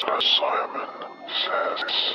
Sir Simon says,